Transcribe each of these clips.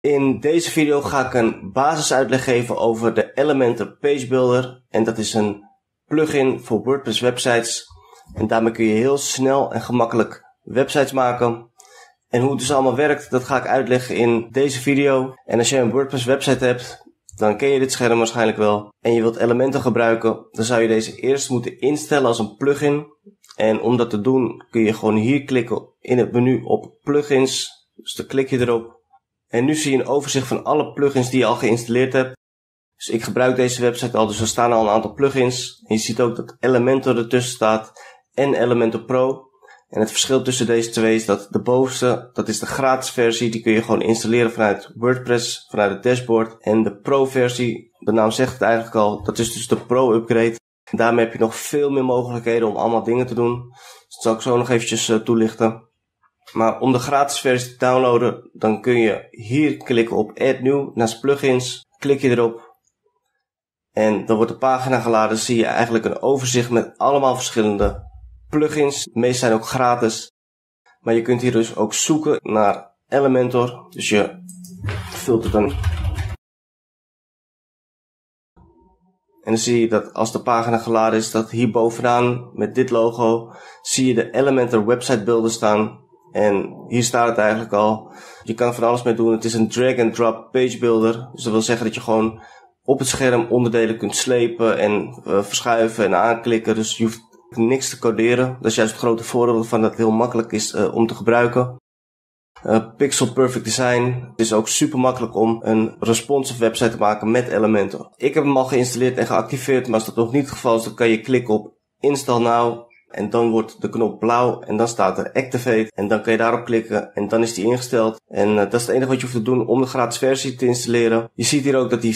In deze video ga ik een basisuitleg geven over de Elementor Page Builder. En dat is een plugin voor WordPress websites. En daarmee kun je heel snel en gemakkelijk websites maken. En hoe het dus allemaal werkt, dat ga ik uitleggen in deze video. En als je een WordPress website hebt, dan ken je dit scherm waarschijnlijk wel. En je wilt Elementor gebruiken, dan zou je deze eerst moeten instellen als een plugin. En om dat te doen kun je gewoon hier klikken in het menu op plugins. Dus dan klik je erop. En nu zie je een overzicht van alle plugins die je al geïnstalleerd hebt. Dus ik gebruik deze website al, dus er staan al een aantal plugins. Je ziet ook dat Elementor ertussen staat en Elementor Pro. En het verschil tussen deze twee is dat de bovenste, dat is de gratis versie, die kun je gewoon installeren vanuit WordPress, vanuit het dashboard. En de Pro versie, de naam zegt het eigenlijk al, dat is dus de Pro upgrade. En daarmee heb je nog veel meer mogelijkheden om allemaal dingen te doen. Dus dat zal ik zo nog eventjes uh, toelichten. Maar om de gratis versie te downloaden, dan kun je hier klikken op Add New, naast plugins. Klik je erop. En dan wordt de pagina geladen. zie je eigenlijk een overzicht met allemaal verschillende plugins. De zijn ook gratis. Maar je kunt hier dus ook zoeken naar Elementor. Dus je filtert dan. En dan zie je dat als de pagina geladen is, dat hier bovenaan met dit logo zie je de Elementor website beelden staan. En hier staat het eigenlijk al. Je kan van alles mee doen. Het is een drag-and-drop page builder. Dus dat wil zeggen dat je gewoon op het scherm onderdelen kunt slepen en uh, verschuiven en aanklikken. Dus je hoeft niks te coderen. Dat is juist het grote voordeel van dat het heel makkelijk is uh, om te gebruiken. Uh, Pixel Perfect Design. Het is ook super makkelijk om een responsive website te maken met Elementor. Ik heb hem al geïnstalleerd en geactiveerd, maar als dat nog niet het geval is, dan kan je klikken op Install Now en dan wordt de knop blauw en dan staat er Activate. En dan kan je daarop klikken en dan is die ingesteld. En uh, dat is het enige wat je hoeft te doen om de gratis versie te installeren. Je ziet hier ook dat hij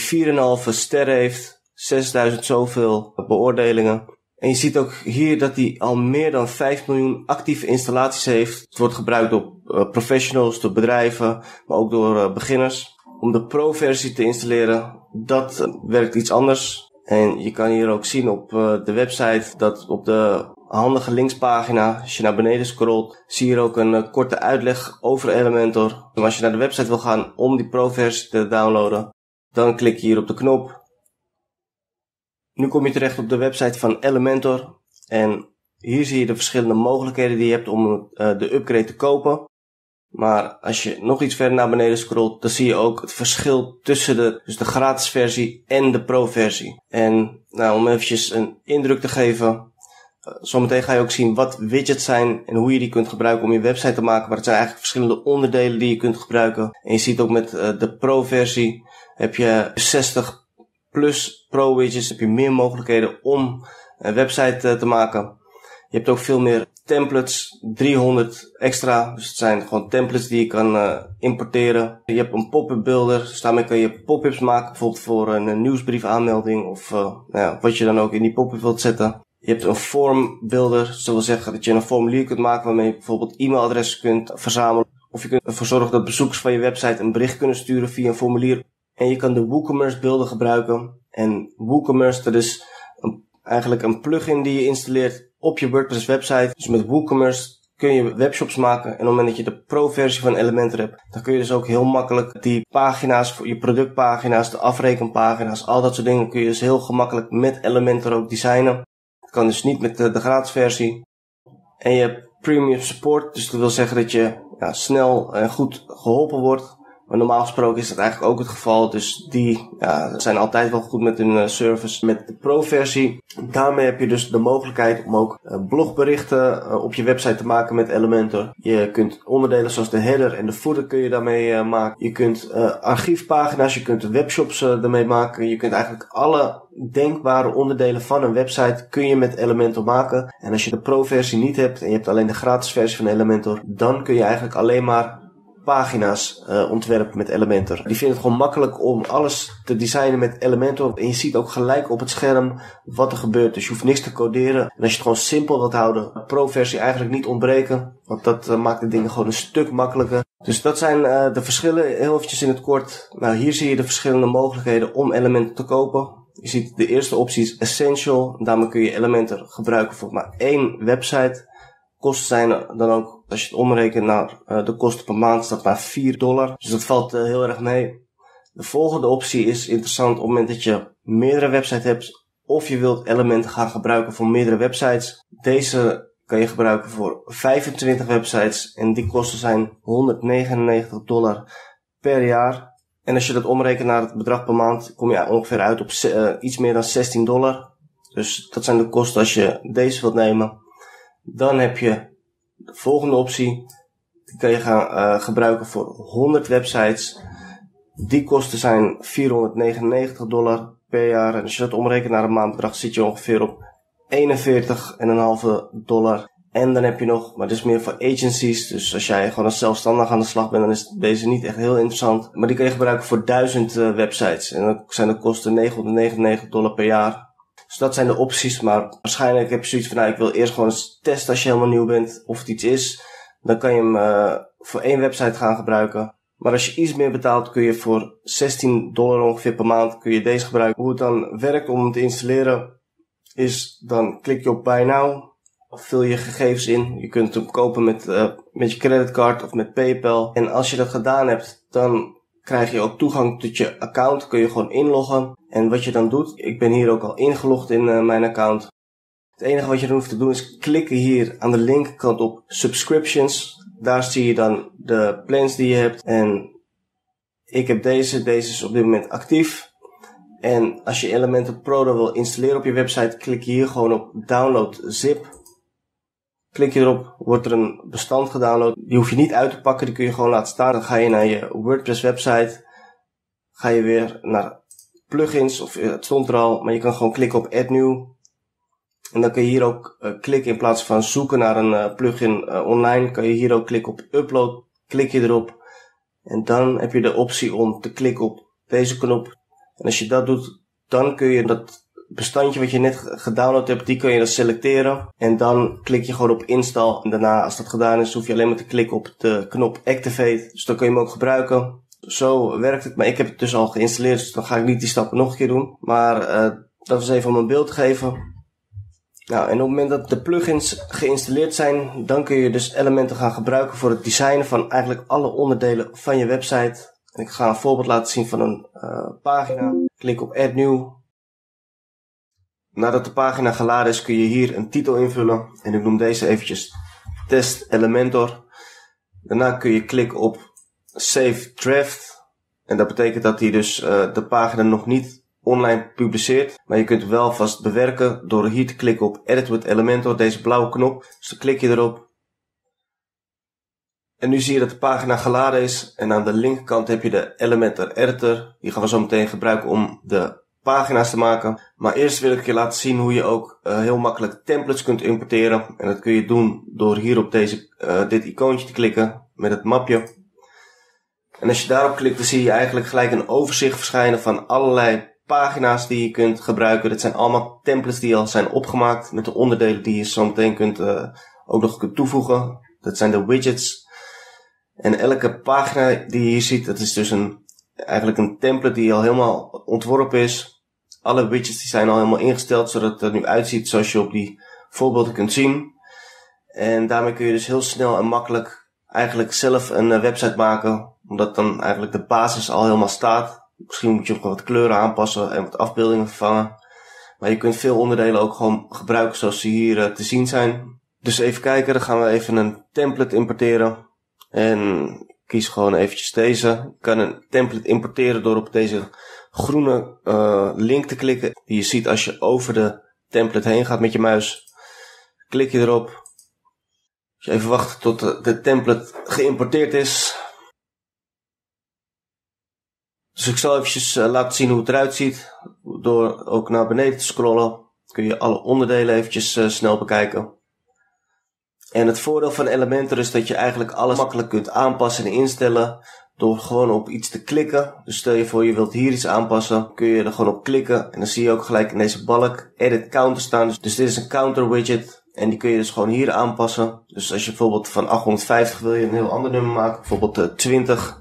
4,5 sterren heeft. 6000 zoveel beoordelingen. En je ziet ook hier dat hij al meer dan 5 miljoen actieve installaties heeft. Het wordt gebruikt door uh, professionals, door bedrijven, maar ook door uh, beginners. Om de pro-versie te installeren, dat werkt iets anders. En je kan hier ook zien op de website dat op de handige linkspagina. Als je naar beneden scrolt, zie je ook een uh, korte uitleg over Elementor. En als je naar de website wil gaan om die pro-versie te downloaden, dan klik je hier op de knop. Nu kom je terecht op de website van Elementor. En hier zie je de verschillende mogelijkheden die je hebt om uh, de upgrade te kopen. Maar als je nog iets verder naar beneden scrolt, dan zie je ook het verschil tussen de, dus de gratis versie en de pro versie. En nou, om eventjes een indruk te geven, Zometeen ga je ook zien wat widgets zijn en hoe je die kunt gebruiken om je website te maken. Maar het zijn eigenlijk verschillende onderdelen die je kunt gebruiken. En je ziet ook met uh, de Pro-versie heb je 60 plus Pro-widgets. Heb je meer mogelijkheden om een website uh, te maken. Je hebt ook veel meer templates, 300 extra. Dus het zijn gewoon templates die je kan importeren. Je hebt een pop-up builder, dus daarmee kan je pop-ups maken. Bijvoorbeeld voor een, een nieuwsbrief aanmelding of nou ja, wat je dan ook in die pop-up wilt zetten. Je hebt een form builder, dat wil zeggen dat je een formulier kunt maken waarmee je bijvoorbeeld e-mailadressen kunt verzamelen. Of je kunt ervoor zorgen dat bezoekers van je website een bericht kunnen sturen via een formulier. En je kan de WooCommerce builder gebruiken. En WooCommerce, dat is eigenlijk een plugin die je installeert op je WordPress website. Dus met WooCommerce kun je webshops maken. En op het moment dat je de pro-versie van Elementor hebt, dan kun je dus ook heel makkelijk die pagina's, je productpagina's, de afrekenpagina's, al dat soort dingen kun je dus heel gemakkelijk met Elementor ook designen kan dus niet met de, gratis versie. En je hebt premium support, dus dat wil zeggen dat je ja, snel en goed geholpen wordt. Maar normaal gesproken is dat eigenlijk ook het geval. Dus die zijn altijd wel goed met hun uh, service. Met de pro-versie, daarmee heb je dus de mogelijkheid om ook uh, blogberichten uh, op je website te maken met Elementor. Je kunt onderdelen zoals de header en de footer kun je daarmee maken. Je kunt archiefpagina's, je kunt webshops daarmee maken. Je kunt eigenlijk alle denkbare onderdelen van een website kun je met Elementor maken. En als je de pro-versie niet hebt en je hebt alleen de gratis versie van Elementor, dan kun je eigenlijk alleen maar pagina's uh, ontwerpen met Elementor. Die vinden het gewoon makkelijk om alles te designen met Elementor. En je ziet ook gelijk op het scherm wat er gebeurt. Dus je hoeft niks te coderen. En als je het gewoon simpel wilt houden, pro-versie eigenlijk niet ontbreken. Want dat uh, maakt de dingen gewoon een stuk makkelijker. Dus dat zijn uh, de verschillen. Heel eventjes in het kort. Nou, hier zie je de verschillende mogelijkheden om Elementor te kopen. Je ziet de eerste optie is Essential. Daarmee kun je Elementor gebruiken voor maar één website kosten zijn dan ook, als je het omrekent naar uh, de kosten per maand, staat maar 4 dollar. Dus dat valt uh, heel erg mee. De volgende optie is interessant op het moment dat je meerdere websites hebt of je wilt elementen gaan gebruiken voor meerdere websites. Deze kan je gebruiken voor 25 websites en die kosten zijn 199 dollar per jaar. En als je dat omrekent naar het bedrag per maand, kom je ongeveer uit op uh, iets meer dan 16 dollar. Dus dat zijn de kosten als je deze wilt nemen. Dan heb je de volgende optie. Die kan je gaan uh, gebruiken voor 100 websites. Die kosten zijn 499 dollar per jaar. En als je dat omrekent naar een maandbedrag, zit je ongeveer op 41,5 dollar. En dan heb je nog, maar dit is meer voor agencies. Dus als jij gewoon als zelfstandig aan de slag bent, dan is deze niet echt heel interessant. Maar die kan je gebruiken voor 1000 uh, websites. En dan zijn de kosten 999 dollar per jaar. Dus dat zijn de opties. Maar waarschijnlijk heb je zoiets van, nou, ik wil eerst gewoon eens testen als je helemaal nieuw bent. Of het iets is. Dan kan je hem uh, voor één website gaan gebruiken. Maar als je iets meer betaalt, kun je voor 16 dollar ongeveer per maand kun je deze gebruiken. Hoe het dan werkt om hem te installeren, is dan klik je op Buy Now. Vul je gegevens in. Je kunt hem kopen met, uh, met je creditcard of met PayPal. En als je dat gedaan hebt, dan krijg je ook toegang tot je account. Kun je gewoon inloggen. En wat je dan doet, ik ben hier ook al ingelogd in uh, mijn account. Het enige wat je dan hoeft te doen is klikken hier aan de linkerkant op subscriptions. Daar zie je dan de plans die je hebt. En ik heb deze. Deze is op dit moment actief. En als je Elementor Pro wil installeren op je website, klik hier gewoon op download zip. Klik je erop, wordt er een bestand gedownload. Die hoef je niet uit te pakken, die kun je gewoon laten staan. Dan ga je naar je WordPress website. Ga je weer naar plugins, of eh, het stond er al, maar je kan gewoon klikken op add new. En dan kun je hier ook uh, klikken in plaats van zoeken naar een uh, plugin online, kan je hier ook klikken op upload. Klik je erop. En dan heb je de optie om te klikken op deze knop. En als je dat doet, dan kun je dat bestandje wat je net gedownload hebt, die kun je dan selecteren. En dan klik je gewoon op install. En daarna, als dat gedaan is, hoef je alleen maar te klikken op de knop activate. Dus dan kun je hem ook gebruiken. Zo werkt het. Maar ik heb het dus al geïnstalleerd, dus dan ga ik niet die stappen nog een keer doen. Maar uh, dat was even om een beeld te geven. Nou, en op het moment dat de plugins geïnstalleerd zijn, dan kun je dus elementen gaan gebruiken voor het designen van eigenlijk alle onderdelen van je website. Ik ga een voorbeeld laten zien van een uh, pagina. Klik op Add New. Nadat de pagina geladen is, kun je hier een titel invullen. En ik noem deze eventjes Test Elementor. Daarna kun je klikken op Save Draft. En dat betekent dat hij dus uh, de pagina nog niet online publiceert. Maar je kunt wel vast bewerken door hier te klikken op Edit with Elementor, deze blauwe knop. Dus dan klik je erop. En nu zie je dat de pagina geladen is. En aan de linkerkant heb je de Elementor Editor. Die gaan we zo meteen gebruiken om de pagina's te maken. Maar eerst wil ik je laten zien hoe je ook uh, heel makkelijk templates kunt importeren. En dat kun je doen door hier op deze, uh, dit icoontje te klikken met het mapje. En als je daarop klikt, dan zie je eigenlijk gelijk een overzicht verschijnen van allerlei pagina's die je kunt gebruiken. Dit zijn allemaal templates die al zijn opgemaakt met de onderdelen die je zo meteen kunt, uh, ook nog kunt toevoegen. Dat zijn de widgets. En elke pagina die je hier ziet, dat is dus een, eigenlijk een template die al helemaal ontworpen is. Alle widgets die zijn al helemaal ingesteld, zodat het er nu uitziet zoals je op die voorbeelden kunt zien. En daarmee kun je dus heel snel en makkelijk eigenlijk zelf een uh, website maken, omdat dan eigenlijk de basis al helemaal staat. Misschien moet je nog wat kleuren aanpassen en wat afbeeldingen vervangen. Maar je kunt veel onderdelen ook gewoon gebruiken zoals ze hier uh, te zien zijn. Dus even kijken, dan gaan we even een template importeren. En kies gewoon eventjes deze. Je kan een template importeren door op deze groene uh, link te klikken. Die je ziet als je over de template heen gaat met je muis. Klik je erop. Dus even wachten tot de, de template geïmporteerd is. Dus ik zal eventjes uh, laten zien hoe het eruit ziet. Door ook naar beneden te scrollen kun je alle onderdelen eventjes uh, snel bekijken. En het voordeel van Elementor is dat je eigenlijk alles makkelijk kunt aanpassen en instellen door gewoon op iets te klikken. Dus stel je voor je wilt hier iets aanpassen, kun je er gewoon op klikken en dan zie je ook gelijk in deze balk edit counter staan. Dus, dus dit is een counter widget en die kun je dus gewoon hier aanpassen. Dus als je bijvoorbeeld van 850 wil je een heel ander nummer maken, bijvoorbeeld uh, 20.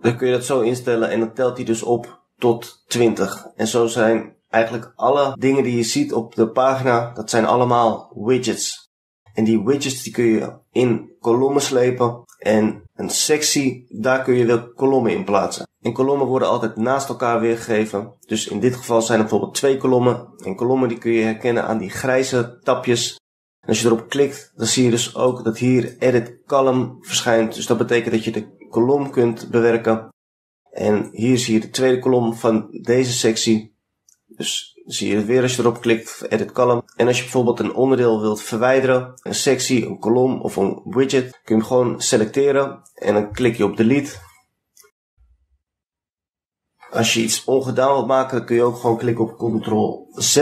Dan kun je dat zo instellen en dan telt hij dus op tot 20. En zo zijn eigenlijk alle dingen die je ziet op de pagina, dat zijn allemaal widgets. En die widgets die kun je in kolommen slepen. En een sectie, daar kun je weer kolommen in plaatsen. En kolommen worden altijd naast elkaar weergegeven. Dus in dit geval zijn er bijvoorbeeld twee kolommen. En kolommen die kun je herkennen aan die grijze tapjes. En als je erop klikt, dan zie je dus ook dat hier edit column verschijnt. Dus dat betekent dat je de kolom kunt bewerken. En hier zie je de tweede kolom van deze sectie. Dus zie je het weer als je erop klikt, edit column. En als je bijvoorbeeld een onderdeel wilt verwijderen, een sectie, een kolom of een widget, kun je hem gewoon selecteren en dan klik je op delete. Als je iets ongedaan wilt maken, kun je ook gewoon klikken op Ctrl Z.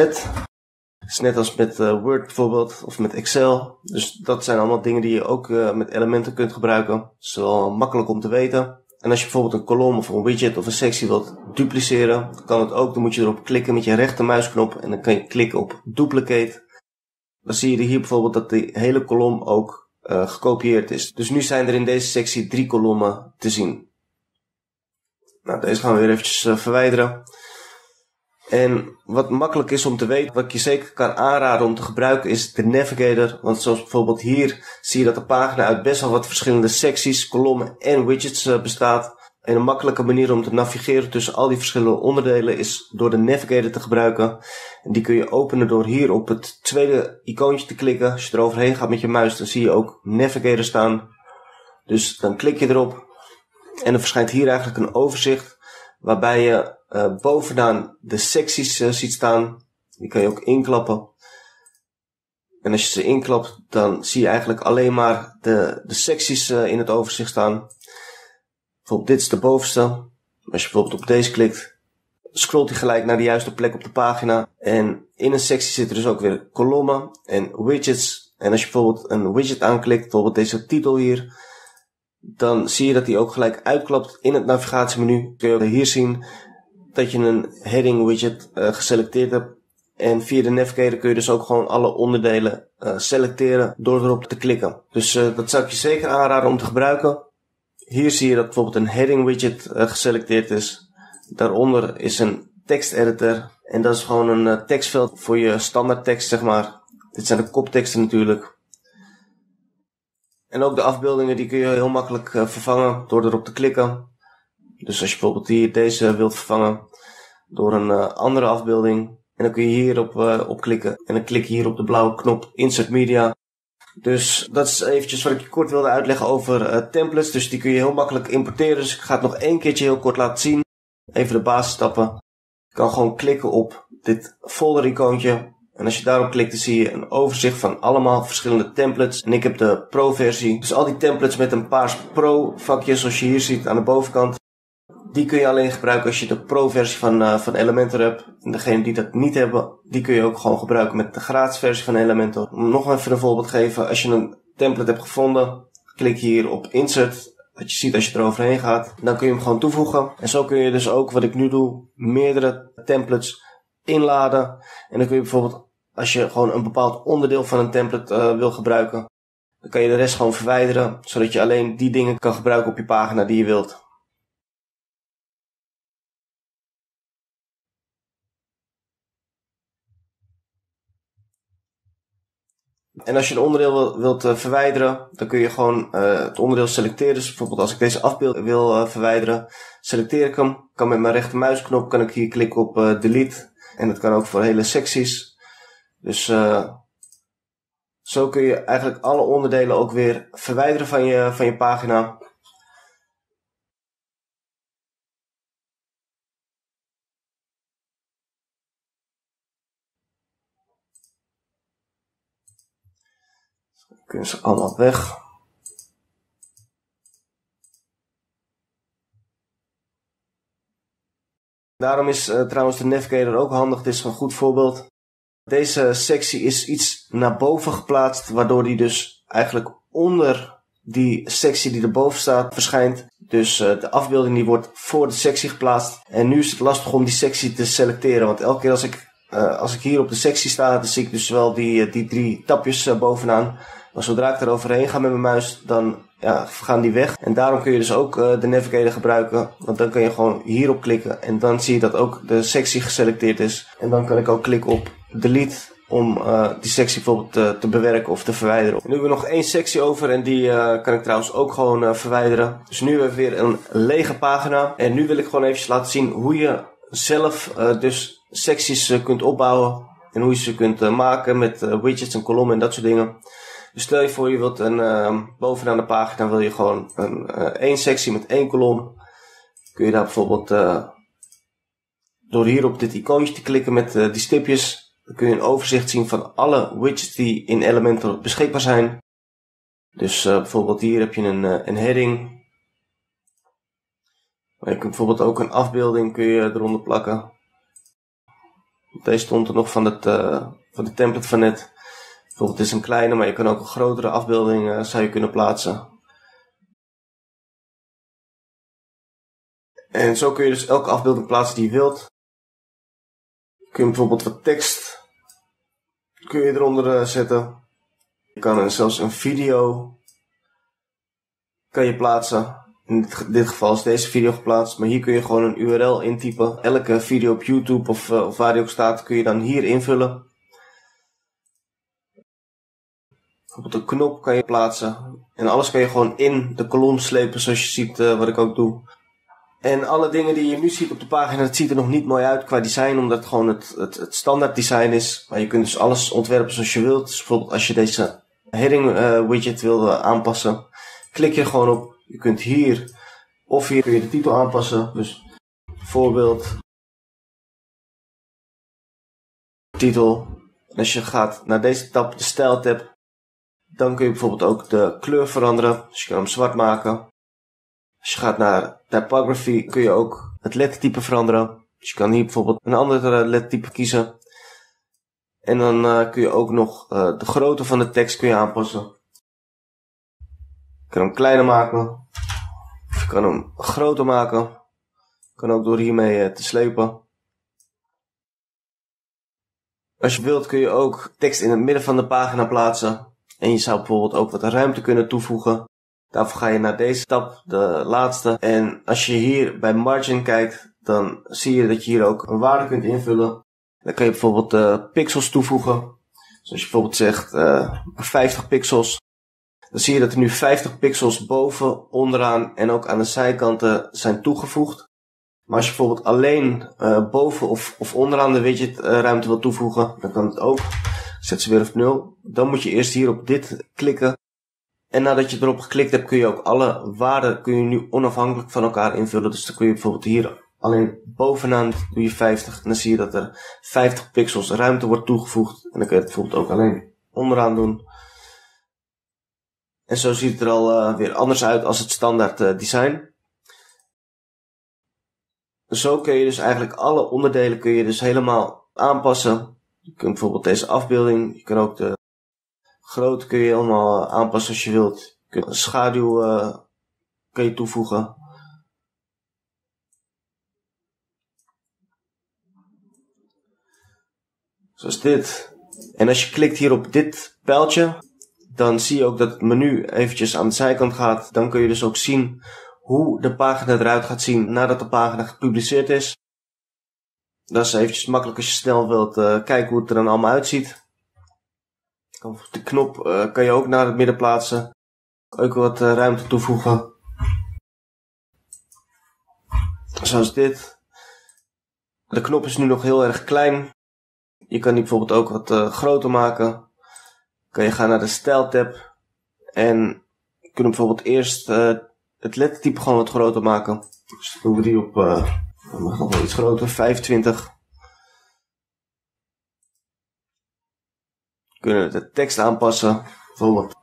is net als met uh, Word bijvoorbeeld, of met Excel. Dus dat zijn allemaal dingen die je ook uh, met elementen kunt gebruiken. Dat is wel makkelijk om te weten. En als je bijvoorbeeld een kolom of een widget of een sectie wilt dupliceren, kan het ook. Dan moet je erop klikken met je rechtermuisknop en dan kan je klikken op duplicate. Dan zie je hier bijvoorbeeld dat de hele kolom ook uh, gekopieerd is. Dus nu zijn er in deze sectie drie kolommen te zien. Nou, deze gaan we weer eventjes uh, verwijderen. En wat makkelijk is om te weten, wat je zeker kan aanraden om te gebruiken, is de Navigator. Want zoals bijvoorbeeld hier zie je dat de pagina uit best wel wat verschillende secties, kolommen en widgets uh, bestaat. En een makkelijke manier om te navigeren tussen al die verschillende onderdelen is door de Navigator te gebruiken. En die kun je openen door hier op het tweede icoontje te klikken. Als je eroverheen gaat met je muis, dan zie je ook Navigator staan. Dus dan klik je erop en dan verschijnt hier eigenlijk een overzicht waarbij je uh, bovenaan de secties uh, ziet staan. Die kan je ook inklappen. En als je ze inklapt, dan zie je eigenlijk alleen maar de, de secties uh, in het overzicht staan. Bijvoorbeeld dit is de bovenste. Als je bijvoorbeeld op deze klikt, scrolt hij gelijk naar de juiste plek op de pagina. En in een sectie zitten dus ook weer kolommen en widgets. En als je bijvoorbeeld een widget aanklikt, bijvoorbeeld deze titel hier, dan zie je dat die ook gelijk uitklapt in het navigatiemenu. Kun je hier zien dat je een heading widget uh, geselecteerd hebt. En via de navigator kun je dus ook gewoon alle onderdelen uh, selecteren door erop te klikken. Dus uh, dat zou ik je zeker aanraden om te gebruiken. Hier zie je dat bijvoorbeeld een heading widget geselecteerd is. Daaronder is een tekst editor. En dat is gewoon een tekstveld voor je standaard tekst, zeg maar. Dit zijn de kopteksten natuurlijk. En ook de afbeeldingen die kun je heel makkelijk vervangen door erop te klikken. Dus als je bijvoorbeeld hier deze wilt vervangen door een uh, andere afbeelding. En dan kun je hier op, uh, op klikken. En dan klik je hier op de blauwe knop Insert Media. Dus dat is eventjes wat ik je kort wilde uitleggen over uh, templates. Dus die kun je heel makkelijk importeren. Dus ik ga het nog één keertje heel kort laten zien. Even de basisstappen. Je kan gewoon klikken op dit folder icoontje. En als je daarop klikt, dan zie je een overzicht van allemaal verschillende templates. En ik heb de Pro versie. Dus al die templates met een paar Pro vakjes zoals je hier ziet aan de bovenkant. Die kun je alleen gebruiken als je de pro-versie van, uh, van Elementor hebt. En degene die dat niet hebben, die kun je ook gewoon gebruiken met de gratis versie van Elementor. Om nog even een voorbeeld te geven. Als je een template hebt gevonden, klik hier op Insert. Dat je ziet als je eroverheen gaat. Dan kun je hem gewoon toevoegen. En zo kun je dus ook, wat ik nu doe, meerdere templates inladen. En dan kun je bijvoorbeeld, als je gewoon een bepaald onderdeel van een template uh, wil gebruiken, dan kan je de rest gewoon verwijderen. Zodat je alleen die dingen kan gebruiken op je pagina die je wilt. En als je een onderdeel wilt uh, verwijderen, dan kun je gewoon uh, het onderdeel selecteren. Dus bijvoorbeeld als ik deze afbeeld wil uh, verwijderen, selecteer ik hem. Kan met mijn rechtermuisknop kan ik hier klikken op delete. En dat kan ook voor hele secties. Dus zo kun je eigenlijk alle onderdelen ook weer verwijderen van je, van je pagina. Kunnen ze allemaal weg. Daarom is uh, trouwens de Navigator ook handig. Dit is een goed voorbeeld. Deze sectie is iets naar boven geplaatst, waardoor die dus eigenlijk onder die sectie die erboven staat verschijnt. Dus uh, de afbeelding die wordt voor de sectie geplaatst. En nu is het lastig om die sectie te selecteren, want elke keer als ik, uh, als ik hier op de sectie sta, dan zie ik dus wel die, die drie tapjes bovenaan. Maar zodra ik er overheen ga met mijn muis, dan ja, gaan die weg. En daarom kun je dus ook uh, de navigator gebruiken. Want dan kan je gewoon hierop klikken. En dan zie je dat ook de sectie geselecteerd is. En dan kan ik ook klikken op delete. om uh, die sectie bijvoorbeeld te bewerken of te verwijderen. En nu hebben we nog één sectie over en die uh, kan ik trouwens ook gewoon verwijderen. Dus nu hebben we weer een lege pagina. En nu wil ik gewoon eventjes laten zien hoe je zelf dus secties kunt opbouwen. En hoe je ze kunt maken met widgets en kolommen en dat soort dingen. Dus stel je voor je wilt een, bovenaan de pagina wil je gewoon een, één sectie met één kolom. Kun je daar bijvoorbeeld door hier op dit icoontje te klikken met die stipjes dan kun je een overzicht zien van alle widgets die in Elementor beschikbaar zijn. Dus uh, bijvoorbeeld hier heb je een, uh, een heading. Maar je kunt bijvoorbeeld ook een afbeelding kun je eronder plakken. Deze stond er nog van, het, uh, van de template van net. Bijvoorbeeld het is een kleine, maar je kan ook een grotere afbeelding zou je kunnen plaatsen. En zo kun je dus elke afbeelding plaatsen die je wilt. Kun je bijvoorbeeld wat tekst kun je eronder eh, zetten. Je kan zelfs een video kan je plaatsen. In dit, geval is deze video geplaatst, maar hier kun je gewoon een URL intypen. Elke video op YouTube of, uh, of waar die ook staat, kun je dan hier invullen. Bijvoorbeeld een knop kan je plaatsen. En alles kan je gewoon in de kolom slepen, zoals je ziet uh, wat ik ook doe. En alle dingen die je nu ziet op de pagina, het ziet er nog niet mooi uit qua design, omdat het gewoon het, het, standaard design is. Maar je kunt dus alles ontwerpen zoals je wilt. Dus bijvoorbeeld als je deze heading uh, widget wil aanpassen, klik je gewoon op. Je kunt hier of hier kun je de titel aanpassen. Dus bijvoorbeeld titel. En als je gaat naar deze tab, de stijl tab, dan kun je bijvoorbeeld ook de kleur veranderen. Dus je kan hem zwart maken. Als je gaat naar typography kun je ook het lettertype veranderen. Dus je kan hier bijvoorbeeld een ander lettertype kiezen. En dan uh, kun je ook nog uh, de grootte van de tekst kun je aanpassen. Je kan hem kleiner maken. Of je kan hem groter maken. Je kan ook door hiermee te slepen. Als je wilt kun je ook tekst in het midden van de pagina plaatsen. En je zou bijvoorbeeld ook wat ruimte kunnen toevoegen. Daarvoor ga je naar deze stap, de laatste. En als je hier bij margin kijkt, dan zie je dat je hier ook een waarde kunt invullen. Dan kan je bijvoorbeeld uh, pixels toevoegen. Dus als je bijvoorbeeld zegt uh, 50 pixels, dan zie je dat er nu 50 pixels boven, onderaan en ook aan de zijkanten zijn toegevoegd. Maar als je bijvoorbeeld alleen uh, boven of, of onderaan de widget ruimte wil toevoegen, dan kan het ook. Zet ze weer op 0. Dan moet je eerst hier op dit klikken. En nadat je erop geklikt hebt, kun je ook alle waarden kun je nu onafhankelijk van elkaar invullen. Dus dan kun je bijvoorbeeld hier alleen bovenaan doe je 50. En dan zie je dat er 50 pixels ruimte wordt toegevoegd. En dan kun je het bijvoorbeeld ook alleen onderaan doen. En zo ziet het er al uh, weer anders uit als het standaard uh, design. Zo kun je dus eigenlijk alle onderdelen kun je dus helemaal aanpassen. Je kunt bijvoorbeeld deze afbeelding, je kan ook de Groot kun je helemaal aanpassen als je wilt. Een schaduw uh, kun je toevoegen. Zoals dit. En als je klikt hier op dit pijltje, dan zie je ook dat het menu eventjes aan de zijkant gaat. Dan kun je dus ook zien hoe de pagina eruit gaat zien nadat de pagina gepubliceerd is. Dat is eventjes makkelijk als je snel wilt uh, kijken hoe het er dan allemaal uitziet. De knop uh, kan je ook naar het midden plaatsen. Ook wat uh, ruimte toevoegen. Zoals dit. De knop is nu nog heel erg klein. Je kan die bijvoorbeeld ook wat groter maken. Kan je gaan naar de stijltab. En je kunt bijvoorbeeld eerst het lettertype gewoon wat groter maken. Dus doen we die op, mag nog wel iets groter, 25. kunnen de tekst aanpassen. Bijvoorbeeld.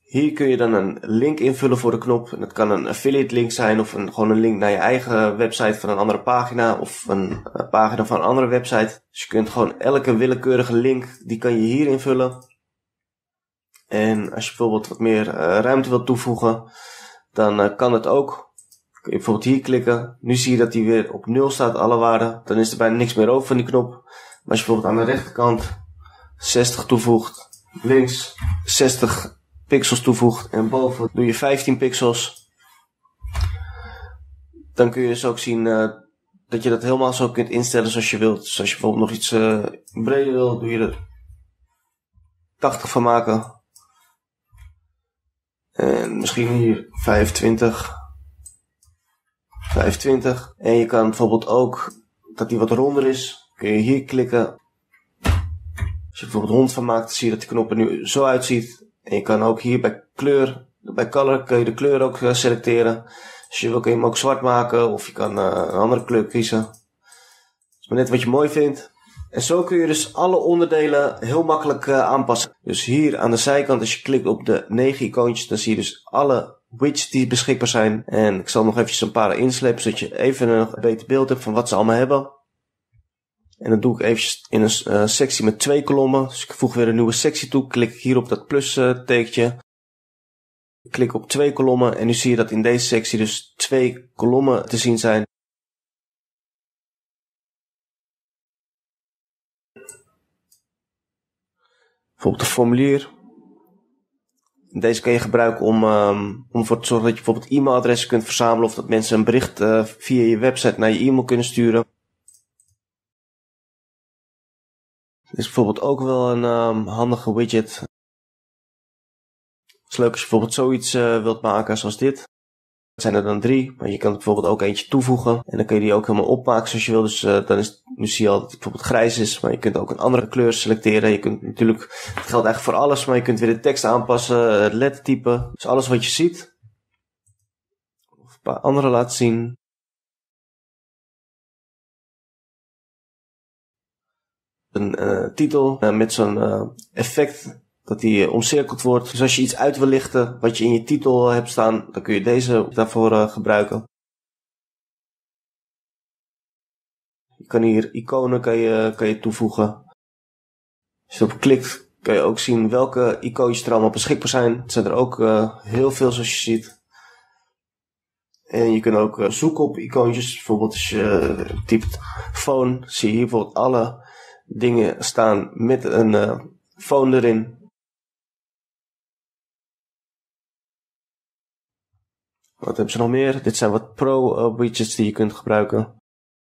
Hier kun je dan een link invullen voor de knop. Dat kan een affiliate link zijn of een, gewoon een link naar je eigen website van een andere pagina of een, een pagina van een andere website. Dus je kunt gewoon elke willekeurige link, die kan je hier invullen. En als je bijvoorbeeld wat meer uh, ruimte wilt toevoegen, dan uh, kan het ook kun je bijvoorbeeld hier klikken. Nu zie je dat die weer op 0 staat, alle waarden. Dan is er bijna niks meer over van die knop. Maar als je bijvoorbeeld aan de rechterkant 60 toevoegt, links 60 pixels toevoegt en boven doe je 15 pixels. Dan kun je dus ook zien uh, dat je dat helemaal zo kunt instellen zoals je wilt. Dus als je bijvoorbeeld nog iets breder wil, doe je er 80 van maken. En misschien hier 25. 25. En je kan bijvoorbeeld ook, dat die wat ronder is, kun je hier klikken. Als je bijvoorbeeld hond van maakt, zie je dat de knop er nu zo uitziet. En je kan ook hier bij kleur, bij color, kun je de kleur ook uh, selecteren. Als je wil kun je hem ook zwart maken of je kan uh, een andere kleur kiezen. Dat is maar net wat je mooi vindt. En zo kun je dus alle onderdelen heel makkelijk uh, aanpassen. Dus hier aan de zijkant, als je klikt op de 9 icoontjes, dan zie je dus alle widgets die beschikbaar zijn. En ik zal nog eventjes een paar inslepen, zodat je even een beter beeld hebt van wat ze allemaal hebben. En dan doe ik eventjes in een uh, sectie met twee kolommen. Dus ik voeg weer een nieuwe sectie toe. Klik hier op dat plus uh, tekentje. Klik op twee kolommen en nu zie je dat in deze sectie dus twee kolommen te zien zijn. Bijvoorbeeld een formulier. Deze kan je gebruiken om, um, om ervoor te zorgen dat je bijvoorbeeld e-mailadressen kunt verzamelen of dat mensen een bericht uh, via je website naar je e-mail kunnen sturen. Dit is bijvoorbeeld ook wel een um, handige widget. Het is leuk als je bijvoorbeeld zoiets uh, wilt maken zoals dit. Zijn er dan drie, maar je kan bijvoorbeeld ook eentje toevoegen. En dan kun je die ook helemaal opmaken zoals je wil. Dus uh, dan is nu zie je al dat het bijvoorbeeld grijs is, maar je kunt ook een andere kleur selecteren. Je kunt natuurlijk, het geldt eigenlijk voor alles, maar je kunt weer de tekst aanpassen, het lettertype. Dus alles wat je ziet. Of een paar andere laten zien. Een uh, titel met zo'n effect dat die omcirkeld wordt. Dus als je iets uit wil lichten wat je in je titel hebt staan, dan kun je deze daarvoor gebruiken. Je kan hier iconen kan je, kan je toevoegen. Als je erop klikt, kan je ook zien welke icoontjes er allemaal beschikbaar zijn. Het zijn er ook heel veel zoals je ziet. En je kunt ook zoeken op icoontjes. Bijvoorbeeld als je typt phone, zie je hier bijvoorbeeld alle dingen staan met een phone erin. Wat hebben ze nog meer? Dit zijn wat pro widgets die je kunt gebruiken.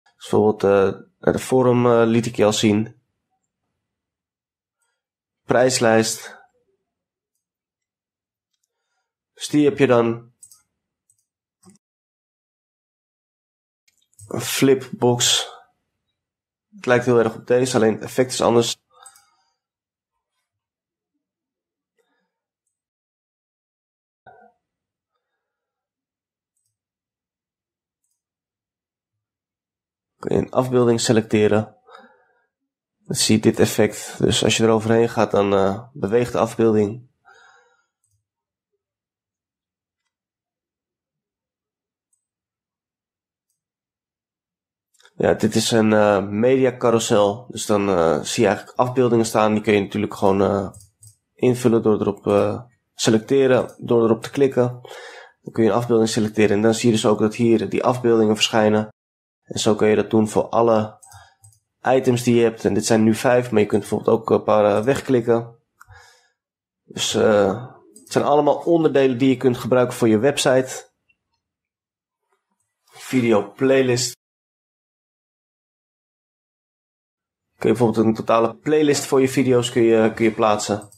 Dus bijvoorbeeld uh, de forum uh, liet ik je al zien. Prijslijst. Dus die heb je dan. Een flipbox. Het lijkt heel erg op deze, alleen het effect is anders. Je een afbeelding selecteren. Dan zie je dit effect. Dus als je er overheen gaat, dan uh, beweegt de afbeelding. Ja, dit is een uh, media carousel. Dus dan uh, zie je eigenlijk afbeeldingen staan. Die kun je natuurlijk gewoon invullen door erop selecteren, door erop te klikken. Dan kun je een afbeelding selecteren en dan zie je dus ook dat hier die afbeeldingen verschijnen. En zo kun je dat doen voor alle items die je hebt. En dit zijn nu vijf, maar je kunt bijvoorbeeld ook een paar wegklikken. Dus het zijn allemaal onderdelen die je kunt gebruiken voor je website. Video playlist. Kun je bijvoorbeeld een totale playlist voor je video's kun je, kun je plaatsen.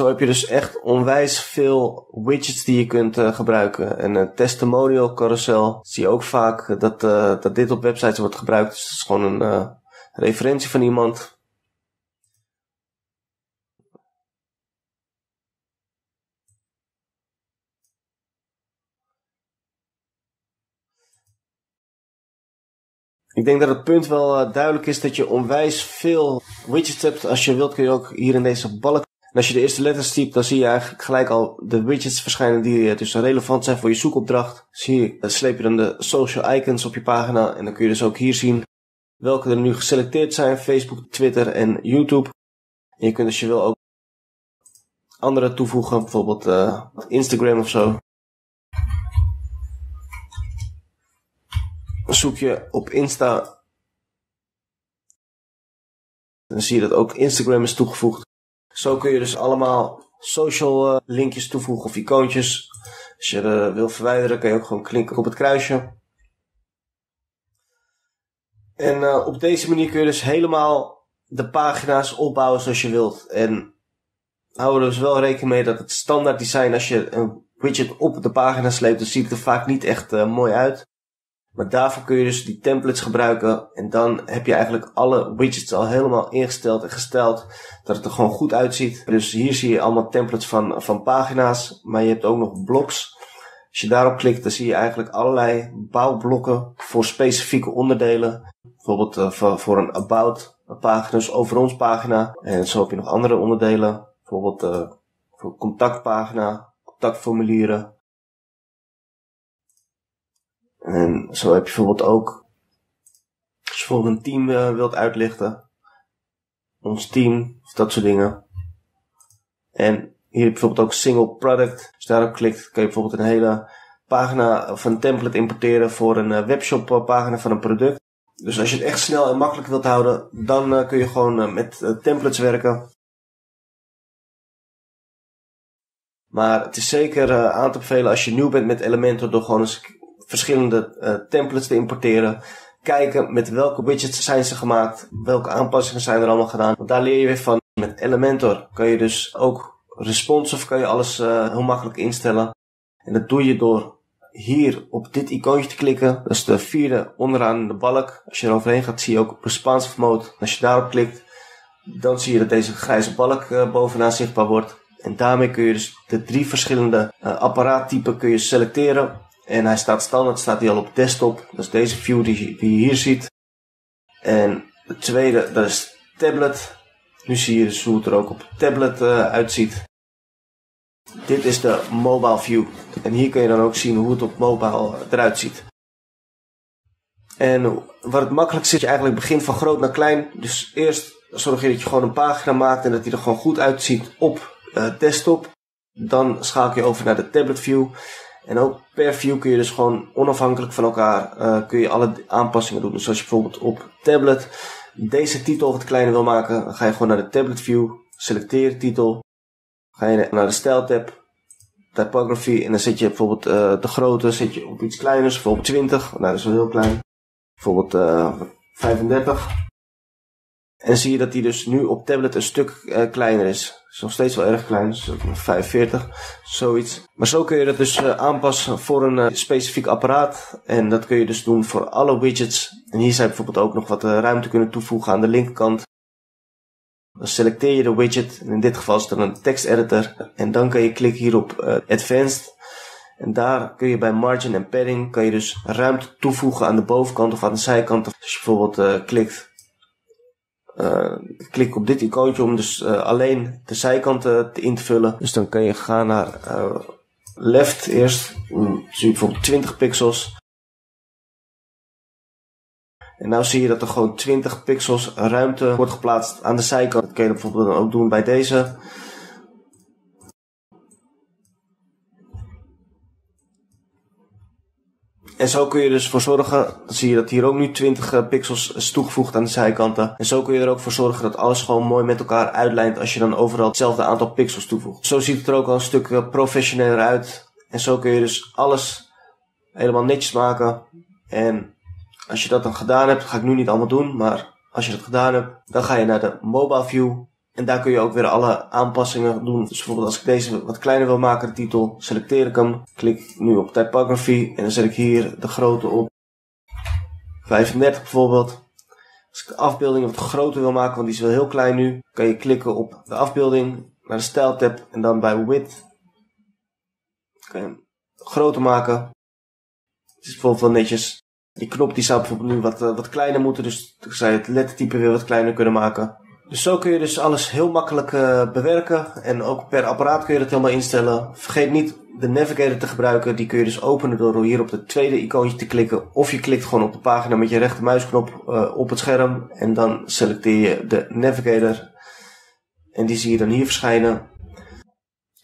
Zo heb je dus echt onwijs veel widgets die je kunt uh, gebruiken. En een testimonial carousel zie je ook vaak dat, uh, dat dit op websites wordt gebruikt. Dus het is gewoon een referentie van iemand. Ik denk dat het punt wel duidelijk is dat je onwijs veel widgets hebt. Als je wilt kun je ook hier in deze balk. Als je de eerste letters typt, dan zie je eigenlijk gelijk al de widgets verschijnen die dus relevant zijn voor je zoekopdracht. Zie je, dan sleep je dan de social icons op je pagina. En dan kun je dus ook hier zien welke er nu geselecteerd zijn. Facebook, Twitter en YouTube. En je kunt als je wil ook andere toevoegen. Bijvoorbeeld uh, Instagram of zo. zoek je op Insta. Dan zie je dat ook Instagram is toegevoegd. Zo kun je dus allemaal social linkjes toevoegen of icoontjes. Als je er wil verwijderen, kan je ook gewoon klikken op het kruisje. En op deze manier kun je dus helemaal de pagina's opbouwen zoals je wilt. En hou er dus wel rekening mee dat het standaard design, als je een widget op de pagina sleept, dan ziet het er vaak niet echt mooi uit. Maar daarvoor kun je dus die templates gebruiken. En dan heb je eigenlijk alle widgets al helemaal ingesteld en gesteld. Dat het er gewoon goed uitziet. Dus hier zie je allemaal templates van, van pagina's. Maar je hebt ook nog blocks. Als je daarop klikt, dan zie je eigenlijk allerlei bouwblokken voor specifieke onderdelen. Bijvoorbeeld uh, voor, een about pagina, dus over ons pagina. En zo heb je nog andere onderdelen. Bijvoorbeeld uh, voor contactpagina, contactformulieren. En zo heb je bijvoorbeeld ook, als je bijvoorbeeld een team uh, wilt uitlichten, ons team, of dat soort dingen. En hier heb je bijvoorbeeld ook single product. Als je daarop klikt, kan je bijvoorbeeld een hele pagina of een template importeren voor een uh, webshop uh, pagina van een product. Dus als je het echt snel en makkelijk wilt houden, dan kun je gewoon met templates werken. Maar het is zeker aan te bevelen als je nieuw bent met Elementor door gewoon eens verschillende uh, templates te importeren. Kijken met welke widgets zijn ze gemaakt. Welke aanpassingen zijn er allemaal gedaan. Want daar leer je weer van. Met Elementor kan je dus ook responsive kan je alles uh, heel makkelijk instellen. En dat doe je door hier op dit icoontje te klikken. Dat is de vierde onderaan de balk. Als je er overheen gaat zie je ook responsive mode. Als je daarop klikt dan zie je dat deze grijze balk uh, bovenaan zichtbaar wordt. En daarmee kun je dus de drie verschillende uh, apparaattypen kun je selecteren en hij staat standaard, staat hij al op desktop. Dat is deze view die, je hier ziet. En de tweede, dat is tablet. Nu zie je dus hoe het er ook op tablet uh, uitziet. Dit is de mobile view. En hier kun je dan ook zien hoe het op mobile eruit ziet. En wat het makkelijkst is, je eigenlijk begint van groot naar klein. Dus eerst zorg je dat je gewoon een pagina maakt en dat die er gewoon goed uitziet op uh, desktop. Dan schakel je over naar de tablet view. En ook per view kun je dus gewoon onafhankelijk van elkaar uh, kun je alle aanpassingen doen. Dus als je bijvoorbeeld op tablet deze titel wat kleiner wil maken, dan ga je gewoon naar de tablet view, selecteer titel, ga je naar de style tab, typography en dan zet je bijvoorbeeld uh, de grootte zet je op iets kleiners, bijvoorbeeld 20, nou dat is wel heel klein, bijvoorbeeld uh, 35. En zie je dat die dus nu op tablet een stuk uh, kleiner is. Is nog steeds wel erg klein, dus 45, zoiets. Maar zo kun je dat dus uh, aanpassen voor een uh, specifiek apparaat. En dat kun je dus doen voor alle widgets. En hier zou je bijvoorbeeld ook nog wat ruimte kunnen toevoegen aan de linkerkant. Dan selecteer je de widget. In dit geval is het een teksteditor. En dan kan je klikken hier op Advanced. En daar kun je bij margin en padding kan je dus ruimte toevoegen aan de bovenkant of aan de zijkant. Als je bijvoorbeeld klikt uh, klik op dit icoontje om dus uh, alleen de zijkanten te in te vullen. Dus dan kan je gaan naar uh, left eerst. Zie je bijvoorbeeld 20 pixels. En nou zie je dat er gewoon 20 pixels ruimte wordt geplaatst aan de zijkant. Dat kun je bijvoorbeeld dan ook doen bij deze. En zo kun je dus voor zorgen, zie je dat hier ook nu 20 eh, pixels is toegevoegd aan de zijkanten. En zo kun je er ook voor zorgen dat alles gewoon mooi met elkaar uitlijnt als je dan overal hetzelfde aantal pixels toevoegt. Zo ziet het er ook al een stuk eh, professioneler uit. En zo kun je dus alles helemaal netjes maken. En als je dat dan gedaan hebt, ga ik nu niet allemaal doen, maar als je dat gedaan hebt, dan ga je naar de mobile view en daar kun je ook weer alle aanpassingen doen. Dus bijvoorbeeld als ik deze wat kleiner wil maken, de titel, selecteer ik hem. Klik nu op typography en dan zet ik hier de grootte op 35 bijvoorbeeld. Als ik de afbeelding wat groter wil maken, want die is wel heel klein nu, kan je klikken op de afbeelding, naar de style tab en dan bij width kan je hem groter maken. Het is bijvoorbeeld wel netjes. Die knop die zou bijvoorbeeld nu wat, eh, wat kleiner moeten, dus ik zou je het lettertype weer wat kleiner kunnen maken. Dus zo kun je dus alles heel makkelijk uh, bewerken. En ook per apparaat kun je dat helemaal instellen. Vergeet niet de navigator te gebruiken. Die kun je dus openen door hier op het tweede icoontje te klikken. Of je klikt gewoon op de pagina met je rechtermuisknop uh, op het scherm. En dan selecteer je de navigator. En die zie je dan hier verschijnen.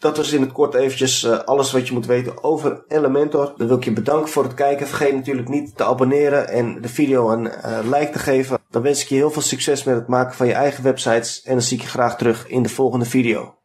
Dat was in het kort eventjes uh, alles wat je moet weten over Elementor. Dan wil ik je bedanken voor het kijken. Vergeet natuurlijk niet te abonneren en de video een uh, like te geven. Dan wens ik je heel veel succes met het maken van je eigen websites. En dan zie ik je graag terug in de volgende video.